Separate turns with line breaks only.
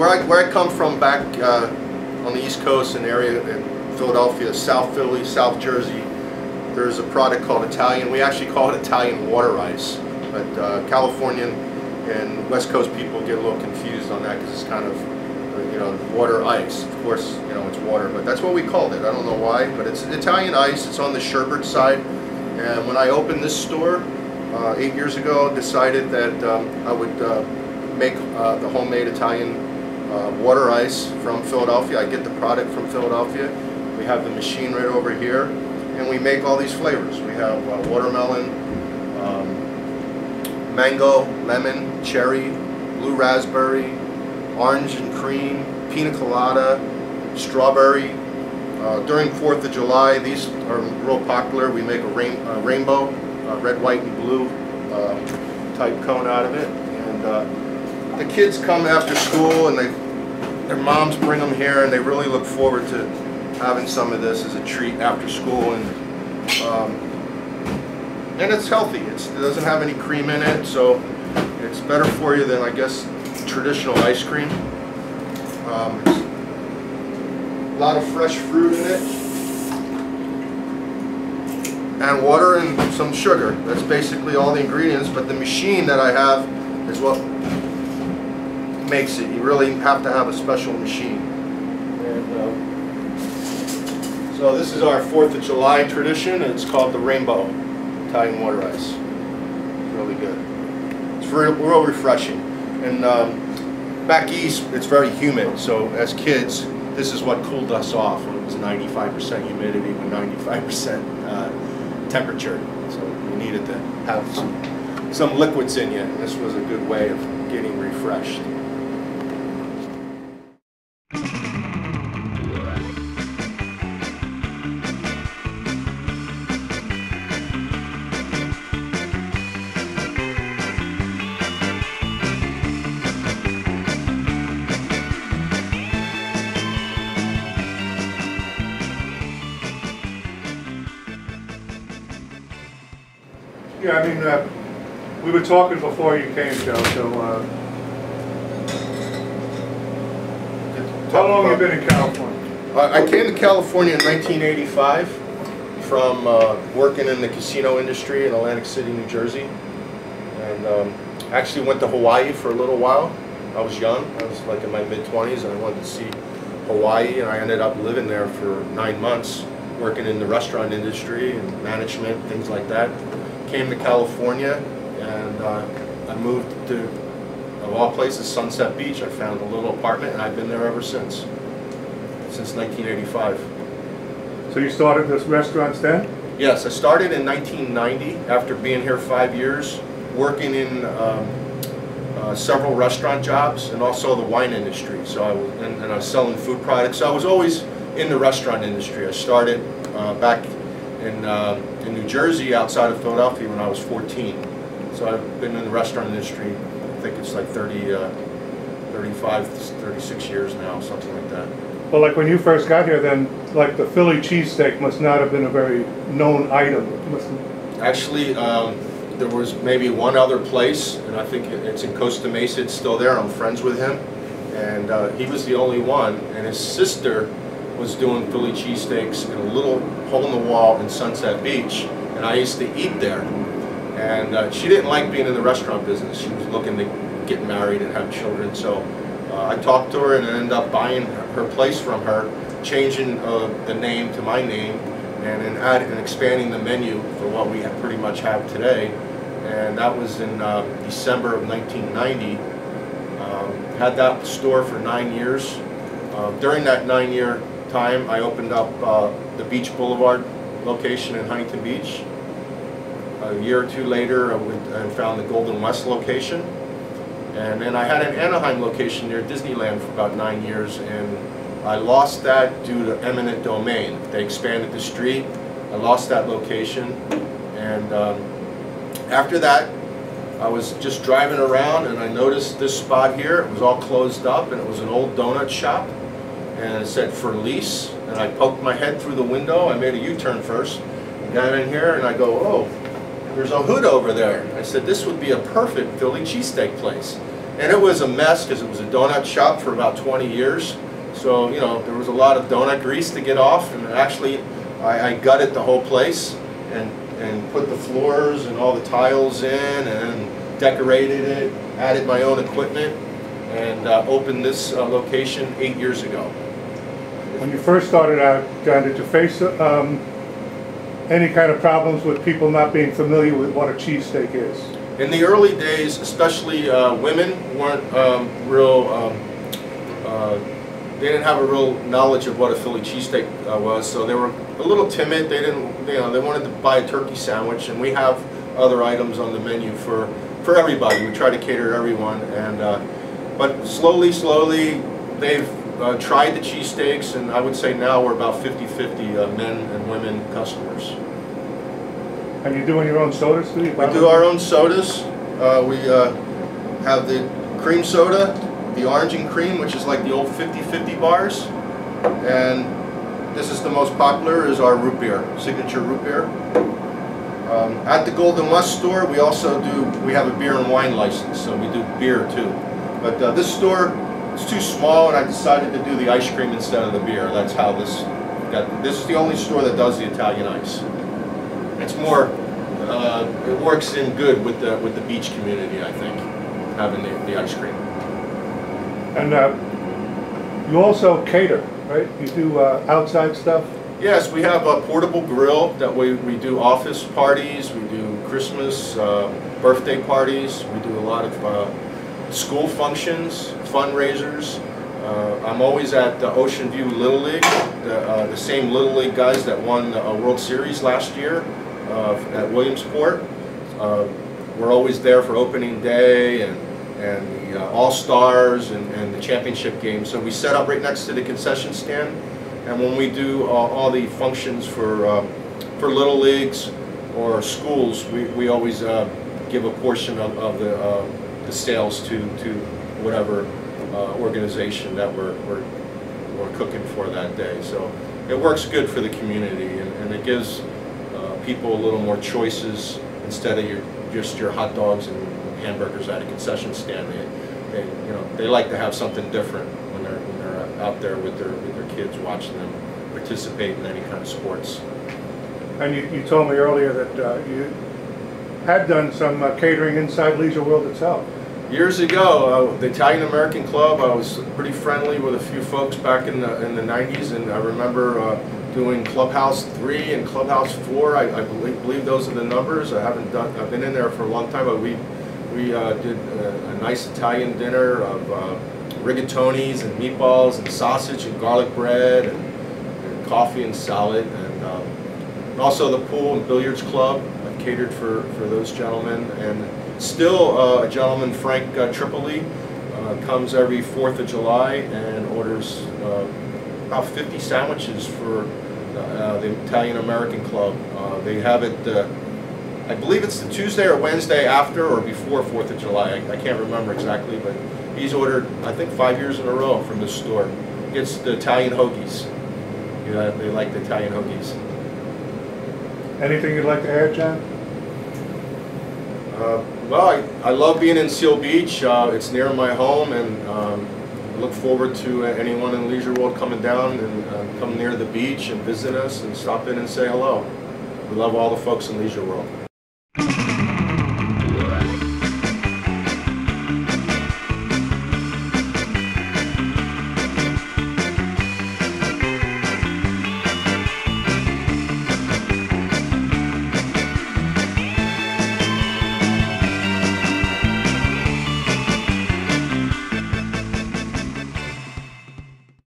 where I, where I come from back uh, on the East Coast and area in Philadelphia, South Philly, South Jersey, there's a product called Italian. We actually call it Italian water ice. But uh, Californian and West Coast people get a little confused on that because it's kind of, you know, water ice. Of course, you know, it's water, but that's what we called it. I don't know why, but it's Italian ice. It's on the sherbet side. And when I opened this store uh, eight years ago, decided that um, I would uh, make uh, the homemade Italian uh, water ice from Philadelphia. I get the product from Philadelphia. We have the machine right over here, and we make all these flavors. We have uh, watermelon, um, mango, lemon, cherry, blue raspberry, orange and cream, pina colada, strawberry. Uh, during 4th of July, these are real popular. We make a rain, rainbow, uh, red, white, and blue uh, type cone out of it. And the kids come after school and they, their moms bring them here and they really look forward to having some of this as a treat after school and um, and it's healthy. It's, it doesn't have any cream in it, so it's better for you than I guess traditional ice cream. Um, a lot of fresh fruit in it and water and some sugar. That's basically all the ingredients, but the machine that I have is what makes it. You really have to have a special machine. And, uh, so this is our 4th of July tradition. It's called the Rainbow Italian Water Ice. Really good. It's real, real refreshing. And um, back east, it's very humid. So as kids, this is what cooled us off when it was 95% humidity with 95% uh, temperature. So you needed to have some, some liquids in you. And this was a good way of getting refreshed.
Yeah, I mean, uh, we were talking before you came, Joe, so, uh, how long have you been in California?
I came to California in 1985 from uh, working in the casino industry in Atlantic City, New Jersey. And um, actually went to Hawaii for a little while. I was young, I was like in my mid-20s and I wanted to see Hawaii and I ended up living there for nine months working in the restaurant industry and management, things like that. Came to California and uh, I moved to, of all places, Sunset Beach. I found a little apartment and I've been there ever since, since 1985.
So you started this restaurant then?
Yes, I started in 1990 after being here five years, working in um, uh, several restaurant jobs and also the wine industry. So I was, and, and I was selling food products. So I was always in the restaurant industry. I started uh, back in, uh, in New Jersey outside of Philadelphia when I was 14. So I've been in the restaurant industry, I think it's like 30, uh, 35, 36 years now, something like that.
Well, like when you first got here, then, like the Philly cheesesteak must not have been a very known item.
Actually, um, there was maybe one other place, and I think it's in Costa Mesa, it's still there, I'm friends with him. And uh, he was the only one, and his sister was doing Philly cheesesteaks in a little hole in the wall in Sunset Beach, and I used to eat there. And uh, she didn't like being in the restaurant business. She was looking to get married and have children, so uh, I talked to her and ended up buying her place from her, changing uh, the name to my name, and then adding and expanding the menu for what we have pretty much have today. And that was in uh, December of 1990. Um, had that store for nine years. Uh, during that nine-year time, I opened up uh, the Beach Boulevard location in Huntington Beach. A year or two later, I went and found the Golden West location. And then I had an Anaheim location near Disneyland for about nine years, and I lost that due to eminent domain. They expanded the street. I lost that location, and um, after that, I was just driving around, and I noticed this spot here. It was all closed up, and it was an old donut shop, and it said for lease. And I poked my head through the window. I made a U-turn first, got in here, and I go, oh, there's a hood over there. I said, this would be a perfect Philly cheesesteak place. And it was a mess because it was a donut shop for about 20 years. So, you know, there was a lot of donut grease to get off. And actually, I, I gutted the whole place and, and put the floors and all the tiles in and decorated it, added my own equipment, and uh, opened this uh, location eight years ago.
When you first started out, John, did you face um, any kind of problems with people not being familiar with what a cheesesteak is?
In the early days, especially uh, women weren't um, real, um, uh, they didn't have a real knowledge of what a Philly cheesesteak uh, was, so they were a little timid. They didn't, you know, they wanted to buy a turkey sandwich, and we have other items on the menu for, for everybody. We try to cater everyone, and uh, but slowly, slowly, they've uh, tried the cheesesteaks, and I would say now we're about 50-50 uh, men and women customers.
And you're doing your own sodas too? You
We do our own sodas. Uh, we uh, have the cream soda, the orange and cream, which is like the old 50-50 bars. And this is the most popular, is our root beer, signature root beer. Um, at the Golden West store, we also do, we have a beer and wine license, so we do beer too. But uh, this store, it's too small and I decided to do the ice cream instead of the beer. That's how this got, this is the only store that does the Italian ice. It's more, uh, it works in good with the, with the beach community, I think, having the, the ice cream.
And uh, you also cater, right? You do uh, outside stuff?
Yes, we have a portable grill that we, we do office parties, we do Christmas, uh, birthday parties, we do a lot of uh, school functions, fundraisers. Uh, I'm always at the Ocean View Little League, the, uh, the same Little League guys that won a World Series last year uh, at Williamsport. Uh, we're always there for opening day and, and the uh, All-Stars and, and the championship game. So we set up right next to the concession stand and when we do uh, all the functions for, uh, for little leagues or schools, we, we always uh, give a portion of, of the, uh, the sales to, to whatever uh, organization that we're, we're, we're cooking for that day. So it works good for the community and, and it gives uh, people a little more choices instead of your, just your hot dogs and hamburgers at a concession stand. They, they, you know, they like to have something different when they're, when they're out there with their, with their kids watching them participate in any kind of sports.
And you, you told me earlier that uh, you had done some uh, catering inside Leisure World itself.
Years ago, uh, the Italian American Club, I was pretty friendly with a few folks back in the in the 90s, and I remember uh, doing Clubhouse 3 and Clubhouse 4. I, I believe, believe those are the numbers. I haven't done. I've been in there for a long time, but we we uh, did a, a, nice Italian dinner of uh, rigatonis and meatballs and sausage and garlic bread and, and coffee and salad and, um, and, also the pool and billiards club. I've catered for, for those gentlemen and still uh, a gentleman, Frank uh, Tripoli, uh, comes every 4th of July and orders uh, about 50 sandwiches for uh, the Italian American Club. Uh, they have it I believe it's the Tuesday or Wednesday after or before 4th of July. I, I, can't remember exactly, but he's ordered, I think, five years in a row from this store. Gets the Italian hoagies. You know, they like the Italian hoagies.
Anything you'd like to add, John?
Uh, well, I, I love being in Seal Beach. Uh, it's near my home, and um, look forward to anyone in Leisure World coming down and uh, come near the beach and visit us and stop in and say hello. We love all the folks in Leisure World.